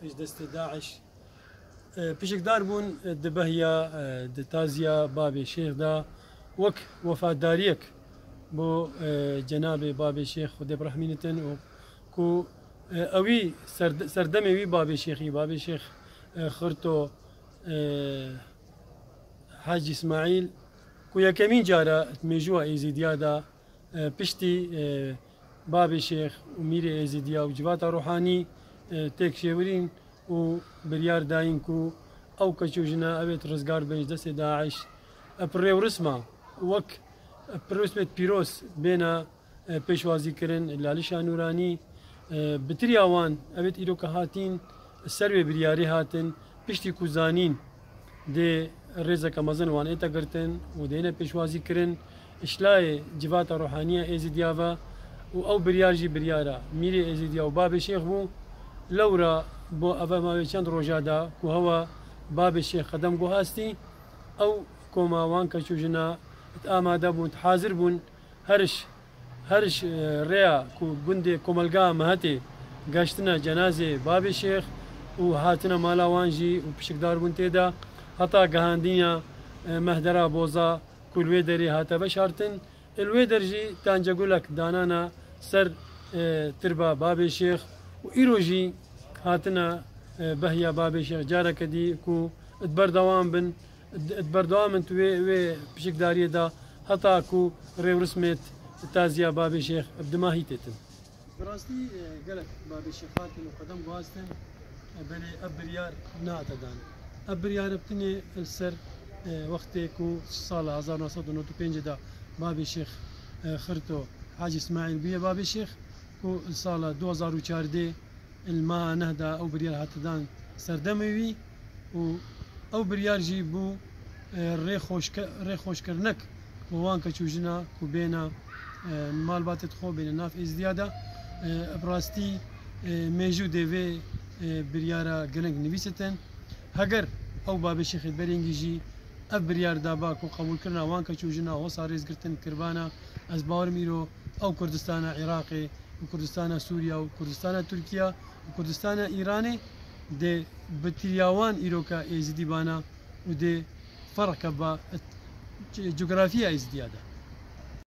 پێش دەستی داعش. پشکدار بوون دبەهیا تازیا بابێ شێخدا وەک وەفاداریەک بۆ جەنابێ بابێ شێخ خودێ بڕحمینتن و کو ئەوی سەردەمێوی بابێ شێخی بابێ شێخ خرتۆ حاجی اسماعیل. کو یەکەمین جارە مێژووە ئێزیدیادا پشتی بابێ شێخ و میرە ئێزیدیا و جواتە ڕۆحانی تێک شێورین و بریار داین و ئەو کەچوژنە ئەوێت ڕزگار بنج دەستێ داعش. ئەپڕێ و ڕسمە وەک پرۆسمێت پیرۆس بێنە پێشوازیکردن لالیشان نورانی. بتریاوان ئەوێت ئیرۆکە هاتین سەروێ بریاری هاتن پشتی کوزانین. دێ ڕێزەکە مەزن وان ئێتە گرتن و دێنە پێشوازیکردن. ئشلایە جیواتە ڕۆحانیە ئێزی دیاوە و ئەو بریارژی بریارە. میری ئێزیدیا و بابێ شێخ بوو. لەورە بۆ ئەvە ماوێ چەند ڕۆژادا و هەوە بابێ شێخ خەدەم بۆ هاستی ئەو کۆماوان کە چوژنە ئامادە بوون حاضر بوون هەرش هەرش ڕێیا گوندێ کۆمەلگا مەهەتێ گەشتنە جەنازێ بابێ شێخ و هاتنە مالاوانژی و پشکدار بوون تێدا. هەتا گەهاندینە مەهدەرا بۆزا کولوێ دەری هاتە بەشارتن الوێ دەرژی تانجەگولک دانانە سەر تربا بابێ شێخ و ئیرۆژی هاتنە بەهیا بابێ شێخ جارەکە دی و بەردەوام بن بەردەوام من توێ وێ پشکداریەدا هەتاکو ڕێورسمێت تازیا بابێ شێخ عبدماهی تێتن ڕاستی گەلک بابێ شێخاتن و قەدەم گواستن بەێ ئە بریار ناتەدان ئە بریارە بتنێ سەر وەختێک و ساڵ 1995دا بابێ شێخ خرتۆ حاج اسماعیل بیە بابێ شێخ و ساڵە 2014 الما نەهدا ئەو بریار هاتدان سەردەمەوی و ئەو بریارژی بوو ڕێخۆشکردنەك بۆوان کە چوژنە و بێنە مالباتت خۆ بێنە ناف ئێزدیادا ئەڕاستی مێژوو دەوێ بریارە گەنگ نویستن هەگەر ئەو بابێشی خێتبەرێنگیژی ئەف بریار داباک و قبولکردنا وان کە چوژنە هۆسا ڕێزگرتن کردبانە ئەس باوەڕ میرۆ ئەو کوردستانە عێراقی کوردستانە سووریا و کوردستانە تورکیا و کوردستانە ئیرانێ دێ بەتریاوان ئیرۆکە ئێزیدیبانە و دێ فەرقە بە جوگرافیا ئیزدیادا